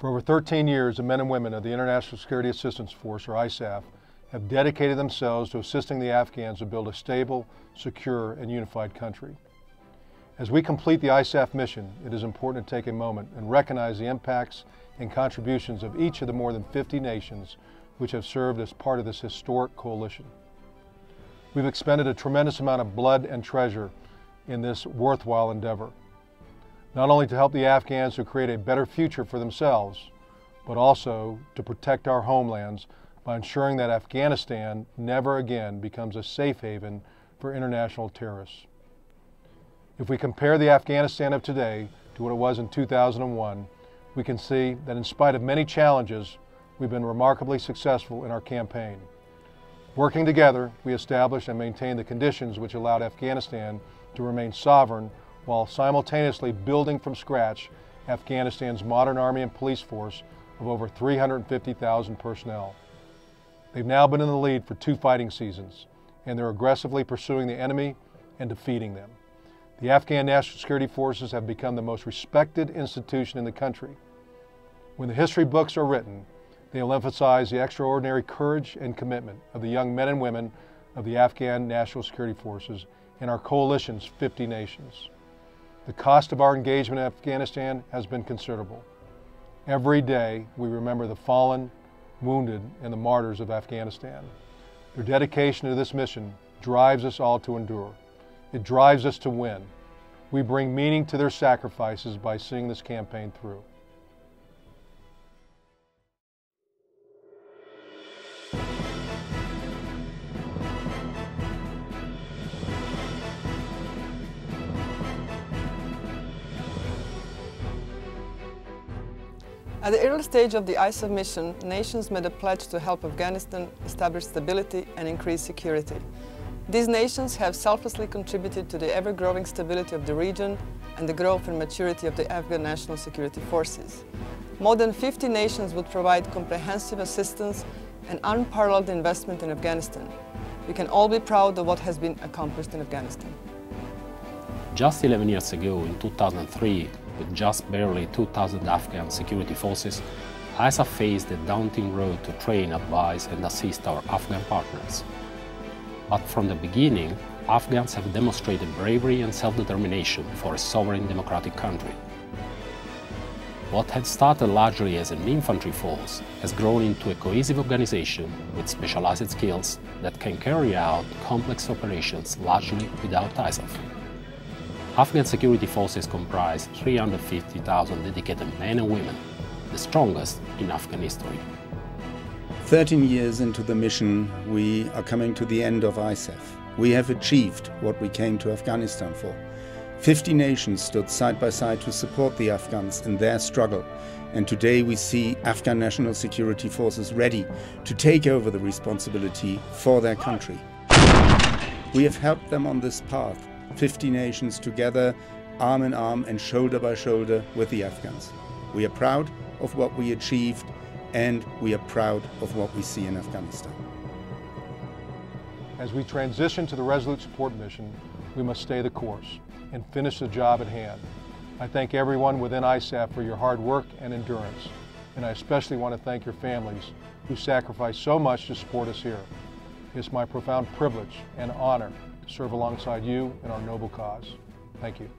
For over 13 years, the men and women of the International Security Assistance Force, or ISAF, have dedicated themselves to assisting the Afghans to build a stable, secure, and unified country. As we complete the ISAF mission, it is important to take a moment and recognize the impacts and contributions of each of the more than 50 nations which have served as part of this historic coalition. We've expended a tremendous amount of blood and treasure in this worthwhile endeavor, not only to help the Afghans to create a better future for themselves, but also to protect our homelands by ensuring that Afghanistan never again becomes a safe haven for international terrorists. If we compare the Afghanistan of today to what it was in 2001, we can see that in spite of many challenges, we've been remarkably successful in our campaign. Working together, we established and maintained the conditions which allowed Afghanistan to remain sovereign while simultaneously building from scratch Afghanistan's modern army and police force of over 350,000 personnel. They've now been in the lead for two fighting seasons, and they're aggressively pursuing the enemy and defeating them. The Afghan National Security Forces have become the most respected institution in the country. When the history books are written, they will emphasize the extraordinary courage and commitment of the young men and women of the Afghan National Security Forces and our coalition's 50 nations. The cost of our engagement in Afghanistan has been considerable. Every day we remember the fallen, wounded, and the martyrs of Afghanistan. Their dedication to this mission drives us all to endure. It drives us to win. We bring meaning to their sacrifices by seeing this campaign through. At the early stage of the ISAF mission, nations made a pledge to help Afghanistan establish stability and increase security. These nations have selflessly contributed to the ever-growing stability of the region and the growth and maturity of the Afghan National Security Forces. More than 50 nations would provide comprehensive assistance and unparalleled investment in Afghanistan. We can all be proud of what has been accomplished in Afghanistan. Just 11 years ago, in 2003, with just barely 2,000 Afghan security forces, ISAF faced the daunting road to train, advise and assist our Afghan partners. But from the beginning, Afghans have demonstrated bravery and self-determination for a sovereign democratic country. What had started largely as an infantry force has grown into a cohesive organization with specialized skills that can carry out complex operations largely without ISAF. Afghan security forces comprise 350,000 dedicated men and women, the strongest in Afghan history. 13 years into the mission, we are coming to the end of ISAF. We have achieved what we came to Afghanistan for. 50 nations stood side by side to support the Afghans in their struggle. And today we see Afghan National Security Forces ready to take over the responsibility for their country. We have helped them on this path 50 nations together, arm in arm and shoulder by shoulder with the Afghans. We are proud of what we achieved and we are proud of what we see in Afghanistan. As we transition to the Resolute Support Mission, we must stay the course and finish the job at hand. I thank everyone within ISAF for your hard work and endurance, and I especially want to thank your families who sacrifice so much to support us here. It's my profound privilege and honor serve alongside you in our noble cause. Thank you.